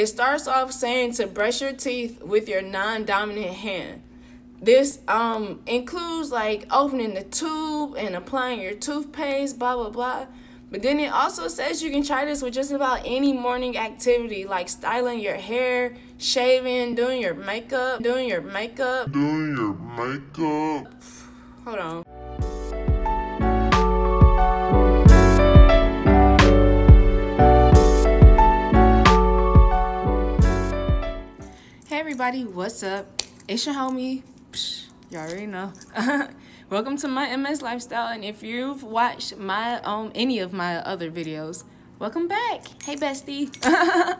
It starts off saying to brush your teeth with your non-dominant hand. This um includes like opening the tube and applying your toothpaste, blah blah blah. But then it also says you can try this with just about any morning activity like styling your hair, shaving, doing your makeup, doing your makeup, doing your makeup. Hold on. Everybody, what's up? It's your homie. Y'all already know. Welcome to my MS lifestyle, and if you've watched my um any of my other videos, welcome back. Hey bestie.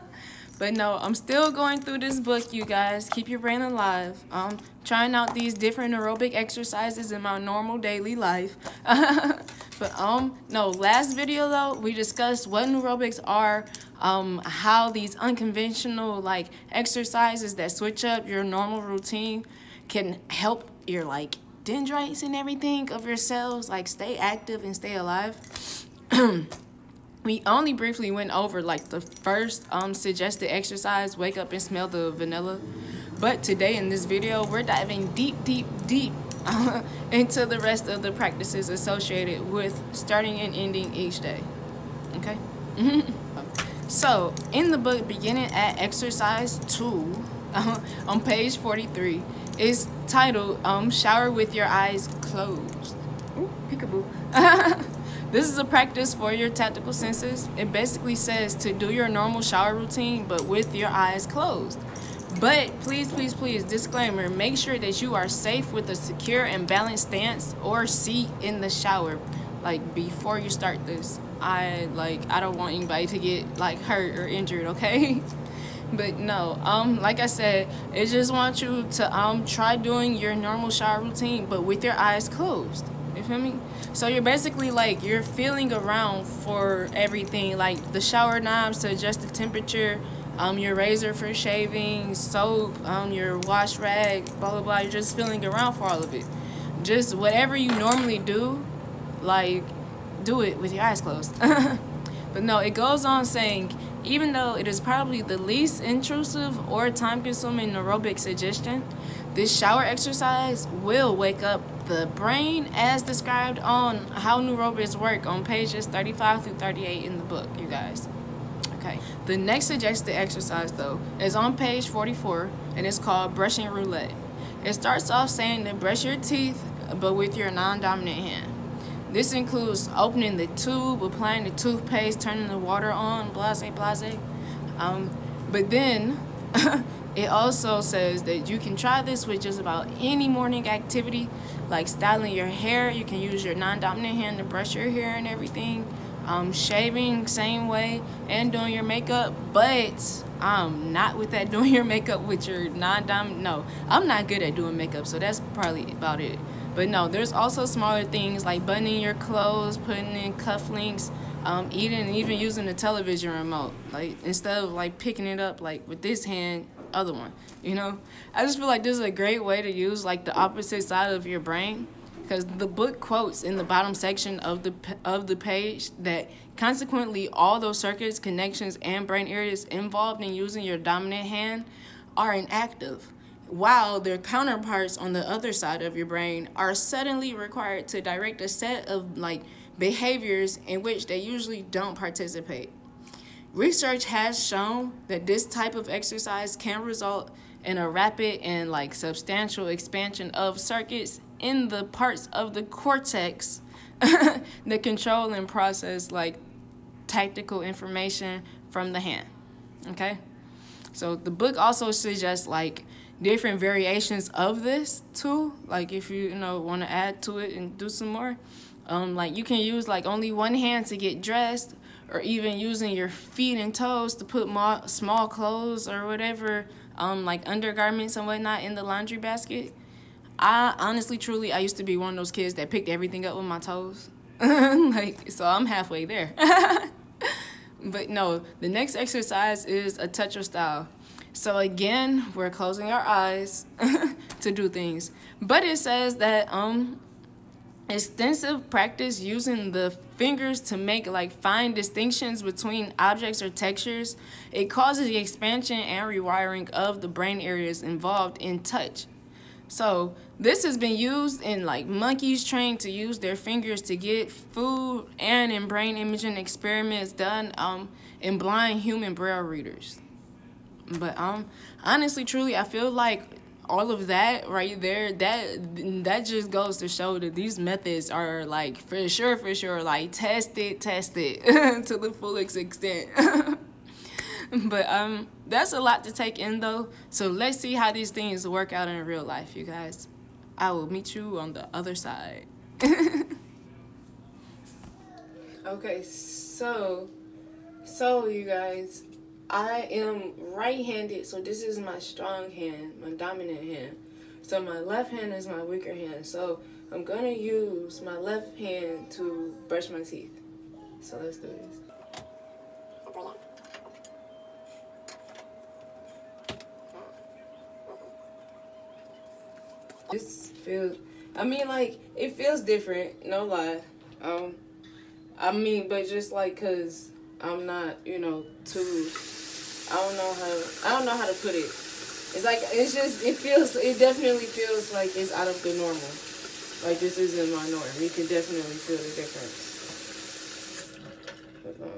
but no, I'm still going through this book, you guys. Keep your brain alive. Um, trying out these different neurobic exercises in my normal daily life. but um, no, last video though, we discussed what neurobics are, um, how these unconventional like exercises that switch up your normal routine can help your like dendrites and everything of your cells like stay active and stay alive we only briefly went over like the first um suggested exercise wake up and smell the vanilla but today in this video we're diving deep deep deep uh, into the rest of the practices associated with starting and ending each day okay so in the book beginning at exercise 2 on page 43 is titled um, Shower with Your Eyes Closed. Ooh, peekaboo. This is a practice for your tactical senses. It basically says to do your normal shower routine, but with your eyes closed. But please, please, please, disclaimer, make sure that you are safe with a secure and balanced stance or seat in the shower. Like before you start this, I like I don't want anybody to get like hurt or injured, okay? but no um like i said it just wants you to um try doing your normal shower routine but with your eyes closed feel me? So you're basically like you're feeling around for everything like the shower knobs to adjust the temperature um your razor for shaving soap um your wash rag blah blah blah. You're just feeling around for all of it. Just whatever you normally do like do it with your eyes closed. But no it goes on saying even though it is probably the least intrusive or time-consuming neurobic suggestion, this shower exercise will wake up the brain as described on how neurobics work on pages 35 through 38 in the book, you guys. Okay, the next suggested exercise though is on page 44 and it's called brushing roulette. It starts off saying to brush your teeth but with your non-dominant hand. This includes opening the tube, applying the toothpaste, turning the water on, blase, blase. Um, but then it also says that you can try this with just about any morning activity, like styling your hair. You can use your non-dominant hand to brush your hair and everything. Um, shaving, same way, and doing your makeup. But um, not with that doing your makeup with your non-dominant. No, I'm not good at doing makeup, so that's probably about it. But no, there's also smaller things like buttoning your clothes, putting in cufflinks, um, eating, and even using the television remote. Like instead of like picking it up like with this hand, other one. You know, I just feel like this is a great way to use like the opposite side of your brain because the book quotes in the bottom section of the of the page that consequently all those circuits, connections, and brain areas involved in using your dominant hand are inactive while their counterparts on the other side of your brain are suddenly required to direct a set of like behaviors in which they usually don't participate. Research has shown that this type of exercise can result in a rapid and like substantial expansion of circuits in the parts of the cortex that control and process like tactical information from the hand. Okay? So the book also suggests like different variations of this too. Like if you you know want to add to it and do some more, um, like you can use like only one hand to get dressed, or even using your feet and toes to put small clothes or whatever, um, like undergarments and whatnot in the laundry basket. I honestly, truly, I used to be one of those kids that picked everything up with my toes. like so, I'm halfway there. but no, the next exercise is a touch of style. So again, we're closing our eyes to do things. But it says that um extensive practice using the fingers to make like fine distinctions between objects or textures, it causes the expansion and rewiring of the brain areas involved in touch. So this has been used in like monkeys trained to use their fingers to get food and in brain imaging experiments done um, in blind human braille readers. But um honestly truly I feel like all of that right there that that just goes to show that these methods are like for sure for sure like tested tested to the fullest extent. But um that's a lot to take in though. So let's see how these things work out in real life you guys. I will meet you on the other side. Okay so so you guys I am right-handed, so this is my strong hand, my dominant hand. So my left hand is my weaker hand. So I'm gonna use my left hand to brush my teeth. So let's do this. This feels, I mean like, it feels different, no lie. Um, I mean, but just like, cause I'm not, you know, too I don't know how I don't know how to put it. It's like it's just it feels it definitely feels like it's out of the normal. Like this isn't my norm. You can definitely feel the difference. Um,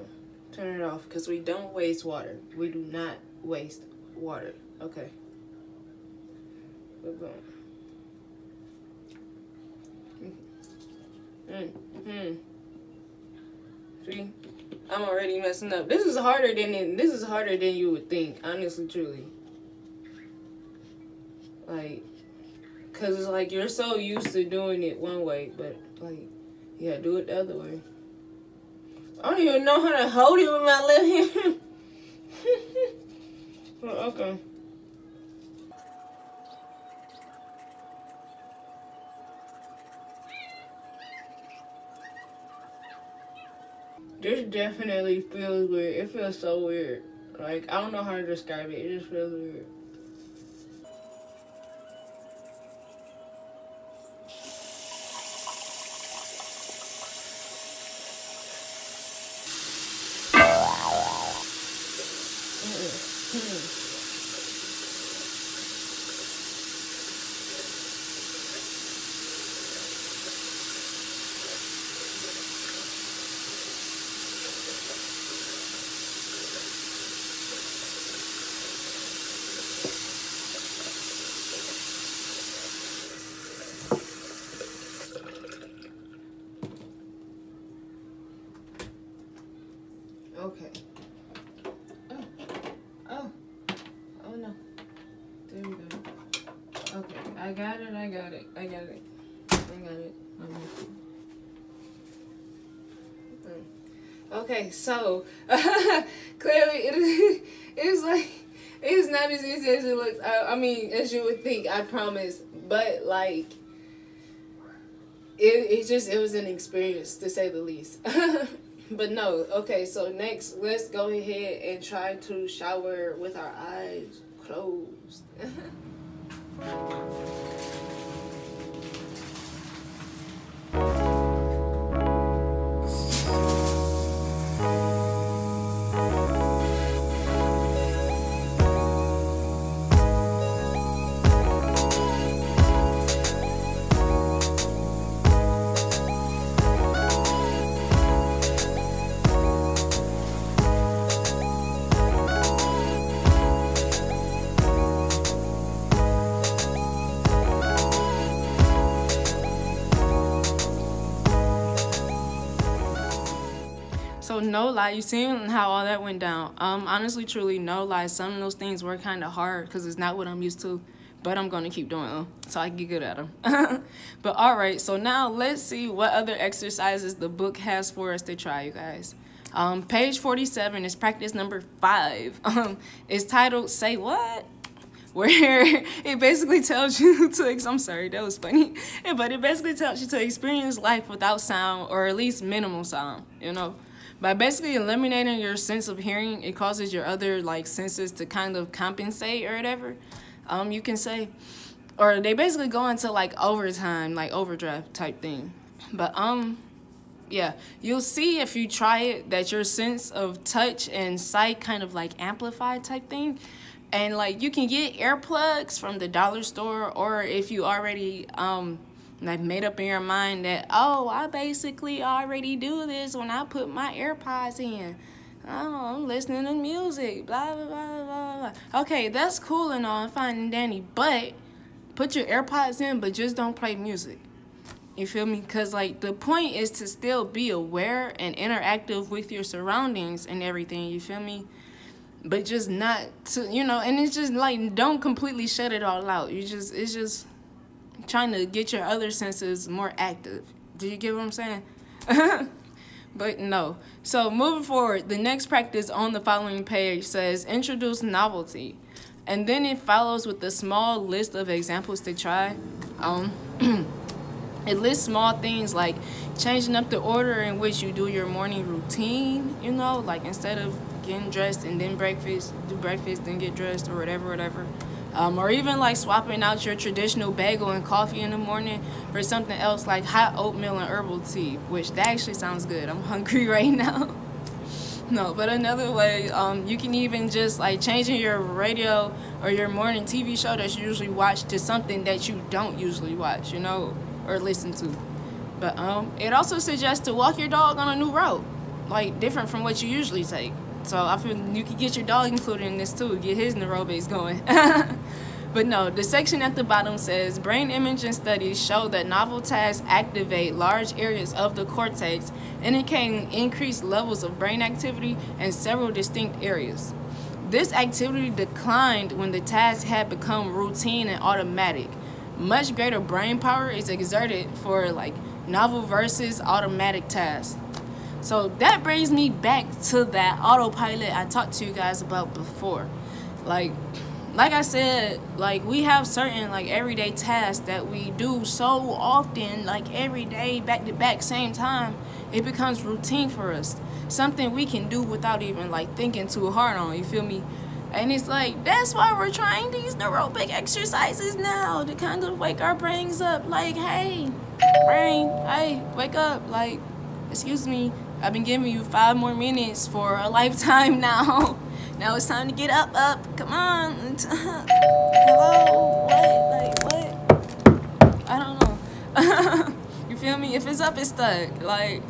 turn it off because we don't waste water. We do not waste water. Okay. We're going. Mm. Mm. See? I'm already messing up. This is harder than this is harder than you would think, honestly, truly. Like, cause it's like you're so used to doing it one way, but like, yeah, do it the other way. I don't even know how to hold it with my left hand. well, okay. This definitely feels weird. It feels so weird. Like, I don't know how to describe it. It just feels weird. Okay. Oh. Oh. Oh no. There we go. Okay. I got it. I got it. I got it. I got it. Mm. Okay, so clearly it is like it's not as easy as it looks. I, I mean, as you would think, I promise. But like, it it just it was an experience to say the least. But no, okay, so next, let's go ahead and try to shower with our eyes closed. So no lie, you seen how all that went down. Um, honestly, truly, no lie. Some of those things were kind of hard because it's not what I'm used to. But I'm gonna keep doing them so I can get good at them. but all right, so now let's see what other exercises the book has for us to try, you guys. Um, page 47 is practice number five. Um, it's titled "Say What." where it basically tells you to I'm sorry that was funny but it basically tells you to experience life without sound or at least minimal sound you know by basically eliminating your sense of hearing, it causes your other like senses to kind of compensate or whatever. Um, you can say, or they basically go into like overtime, like overdrive type thing. But um yeah, you'll see if you try it that your sense of touch and sight kind of like amplified type thing. And like you can get earplugs from the dollar store or if you already um like made up in your mind that oh I basically already do this when I put my AirPods in. Oh, I'm listening to music, blah blah blah blah blah. Okay, that's cool and all, fine and dandy, but put your AirPods in, but just don't play music. You feel me? Because, like, the point is to still be aware and interactive with your surroundings and everything. You feel me? But just not to, you know, and it's just like, don't completely shut it all out. You just, it's just trying to get your other senses more active. Do you get what I'm saying? but no. So, moving forward, the next practice on the following page says introduce novelty. And then it follows with a small list of examples to try. Um, it lists small things like changing up the order in which you do your morning routine, you know, like instead of getting dressed and then breakfast, do breakfast, then get dressed or whatever, whatever. Um, or even like swapping out your traditional bagel and coffee in the morning for something else like hot oatmeal and herbal tea, which that actually sounds good. I'm hungry right now. no, but another way, um, you can even just like changing your radio or your morning TV show that you usually watch to something that you don't usually watch, you know, or listen to. But um, it also suggests to walk your dog on a new route, like different from what you usually take. So I feel you could get your dog included in this too, get his neurobics going. but no, the section at the bottom says brain imaging studies show that novel tasks activate large areas of the cortex, indicating increased levels of brain activity in several distinct areas. This activity declined when the task had become routine and automatic. Much greater brain power is exerted for like novel versus automatic tasks. So that brings me back to that autopilot I talked to you guys about before. Like like I said, like we have certain like everyday tasks that we do so often, like every day, back to back, same time, it becomes routine for us. Something we can do without even like thinking too hard on, you feel me? And it's like that's why we're trying these neurobic exercises now to kind of wake our brains up. Like, hey, brain, hey, wake up. Like, excuse me, I've been giving you five more minutes for a lifetime now. now it's time to get up, up. Come on. Hello? What? Like, what? I don't know. you feel me? If it's up, it's stuck. Like,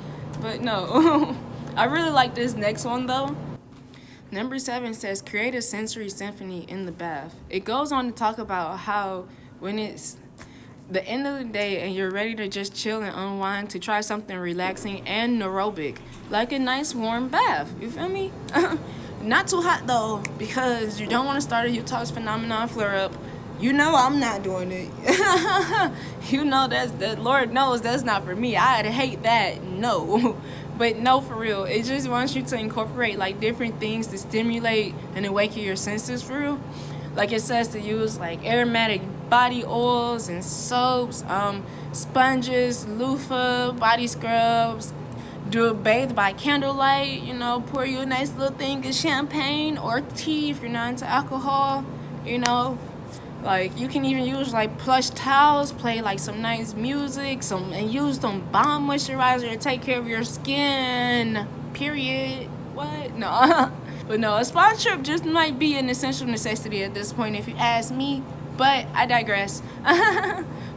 but no. I really like this next one though. Number seven says create a sensory symphony in the bath. It goes on to talk about how when it's the end of the day and you're ready to just chill and unwind to try something relaxing and neurobic, like a nice warm bath. You feel me? not too hot though, because you don't want to start a Uhthoff's phenomenon flare up. You know I'm not doing it. you know that's that Lord knows that's not for me. I'd hate that. No. but no for real. It just wants you to incorporate like different things to stimulate and awaken your senses for real. Like it says to use like aromatic body oils and soaps, um, sponges, loofah, body scrubs. Do a bathe by candlelight, you know, pour you a nice little thing of champagne or tea if you're not into alcohol, you know. Like you can even use like plush towels, play like some nice music, some and use some bomb moisturizer to take care of your skin. Period. What? No. but no, a spa trip just might be an essential necessity at this point if you ask me. But I digress.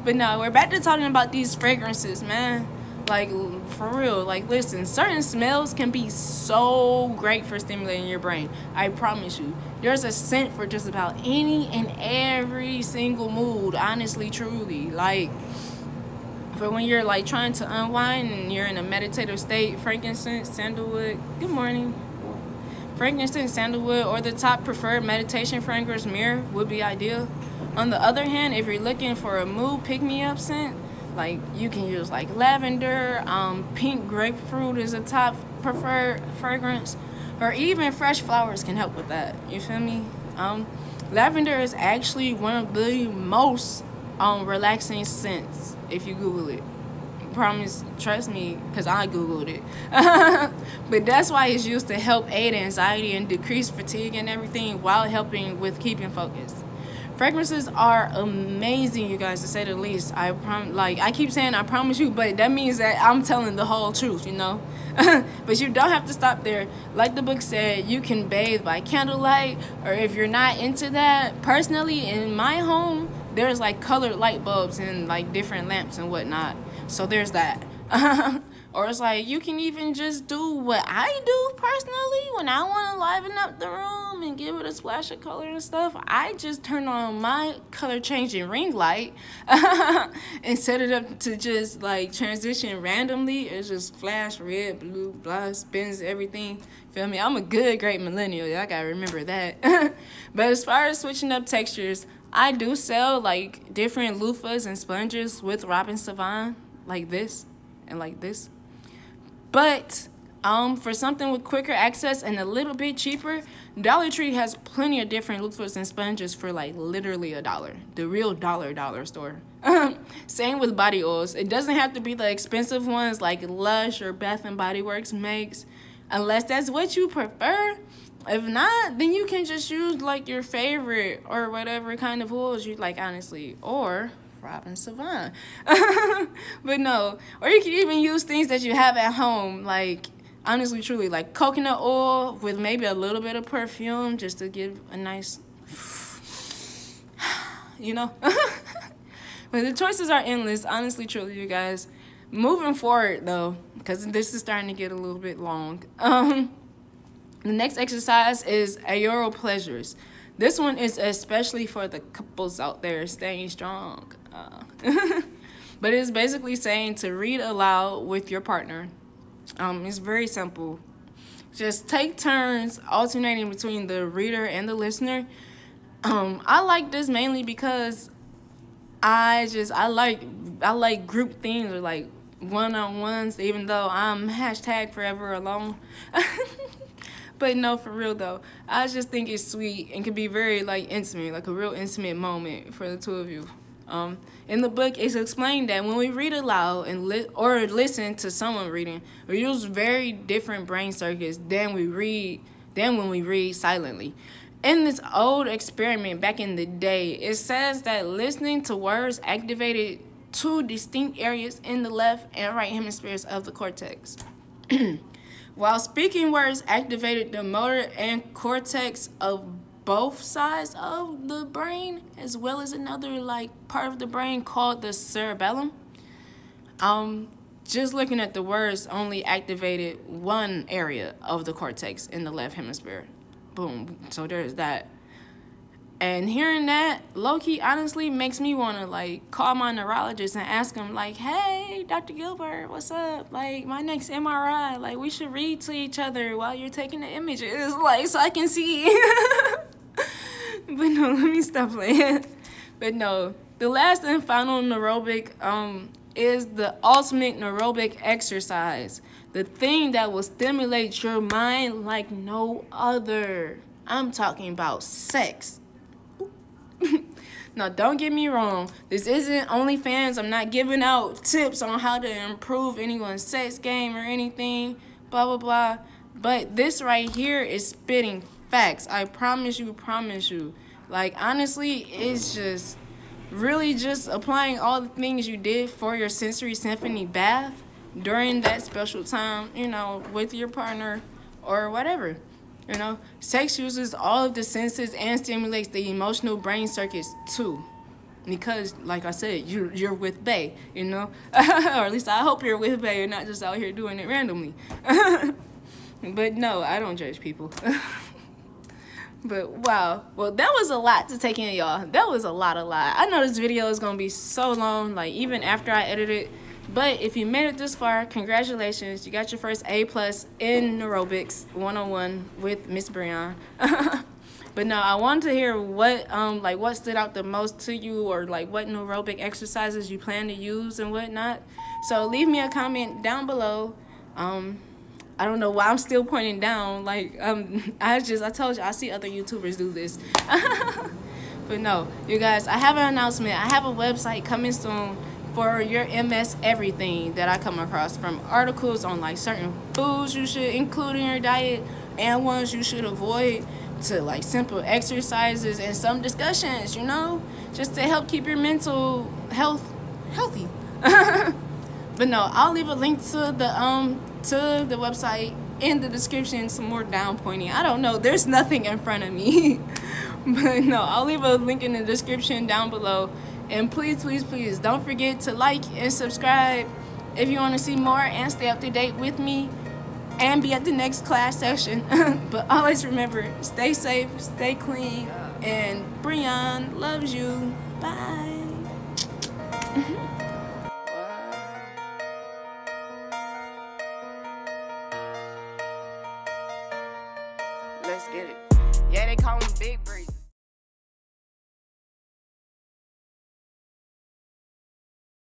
but no, we're back to talking about these fragrances, man. Like for real, like listen, certain smells can be so great for stimulating your brain. I promise you. There's a scent for just about any and every single mood, honestly, truly. Like for when you're like trying to unwind and you're in a meditative state, frankincense, sandalwood. Good morning. Frankincense, sandalwood, or the top preferred meditation fragrance, myrrh would be ideal. On the other hand, if you're looking for a mood pick-me-up scent, like you can use like lavender, um, pink grapefruit is a top preferred fragrance, or even fresh flowers can help with that. You feel me? Um, lavender is actually one of the most um, relaxing scents if you Google it. Promise, trust me, because I Googled it. but that's why it's used to help aid anxiety and decrease fatigue and everything while helping with keeping focus. fragrances are amazing you guys to say the least i prom like i keep saying i promise you but that means that i'm telling the whole truth you know but you don't have to stop there like the book said you can bathe by candlelight or if you're not into that personally in my home there's like colored light bulbs and like different lamps and whatnot so there's that or it's like you can even just do what I do personally when I want to liven up the room and give it a splash of color and stuff. I just turn on my color changing ring light and set it up to just like transition randomly. It's just flash red, blue, blah, spins everything. Feel me? I'm a good, great millennial. I gotta remember that. but as far as switching up textures, I do sell like different loofahs and sponges with Robin Savon, like this and like this. But um, for something with quicker access and a little bit cheaper, Dollar Tree has plenty of different loofahs and sponges for like literally a dollar. The real dollar dollar store. Same with body oils. It doesn't have to be the expensive ones like Lush or Bath and Body Works makes, unless that's what you prefer. If not, then you can just use like your favorite or whatever kind of oils you like, honestly. Or Robin Savant. but no, or you can even use things that you have at home, like honestly, truly, like coconut oil with maybe a little bit of perfume just to give a nice, you know. but the choices are endless, honestly, truly, you guys. Moving forward though, because this is starting to get a little bit long. Um, the next exercise is Aural Pleasures. This one is especially for the couples out there staying strong. But it's basically saying to read aloud with your partner. Um, it's very simple. Just take turns alternating between the reader and the listener. Um, I like this mainly because I just I like I like group things or like one on ones, even though I'm hashtag forever alone. but no, for real though, I just think it's sweet and can be very like intimate, like a real intimate moment for the two of you. Um, in the book, it's explained that when we read aloud and li- or listen to someone reading, we use very different brain circuits than we read than when we read silently. In this old experiment back in the day, it says that listening to words activated two distinct areas in the left and right hemispheres of the cortex. While speaking words activated the motor and cortex of both sides of the brain as well as another like part of the brain called the cerebellum. Um, just looking at the words only activated one area of the cortex in the left hemisphere. Boom. So there's that. And hearing that, lowkey honestly makes me want to like call my neurologist and ask him like, "Hey, Dr. Gilbert, what's up? Like my next MRI, like we should read to each other while you're taking the images, like so I can see." but no, let me stop playing. but no, the last and final neurobic um is the ultimate neurobic exercise. The thing that will stimulate your mind like no other. I'm talking about sex. now, don't get me wrong. This isn't OnlyFans. I'm not giving out tips on how to improve anyone's sex game or anything. Blah, blah, blah. But this right here is spitting facts. I promise you, promise you. Like, honestly, it's just really just applying all the things you did for your sensory symphony bath during that special time, you know, with your partner or whatever. You know, sex uses all of the senses and stimulates the emotional brain circuits too. Because, like I said, you're, you're with bae, you know, or at least I hope you're with bae. You're not just out here doing it randomly. but no, I don't judge people. but wow, well that was a lot to take in, y'all. That was a lot, a lot. I know this video is gonna be so long. Like even after I edit it but if you made it this far, congratulations. You got your first A plus in Neurobics 101 with Miss Brionn. but no, I wanted to hear what um like what stood out the most to you or like what neurobic exercises you plan to use and whatnot. So leave me a comment down below. Um I don't know why I'm still pointing down. Like um I just I told you I see other YouTubers do this. but no, you guys, I have an announcement. I have a website coming soon for your MS everything that I come across from articles on like certain foods you should include in your diet and ones you should avoid to like simple exercises and some discussions, you know, just to help keep your mental health healthy. but no, I'll leave a link to the um to the website in the description some more down pointing. I don't know. There's nothing in front of me. but no, I'll leave a link in the description down below. And please, please, please don't forget to like and subscribe if you want to see more and stay up to date with me and be at the next class session. but always remember, stay safe, stay clean, and Brionn loves you. Bye.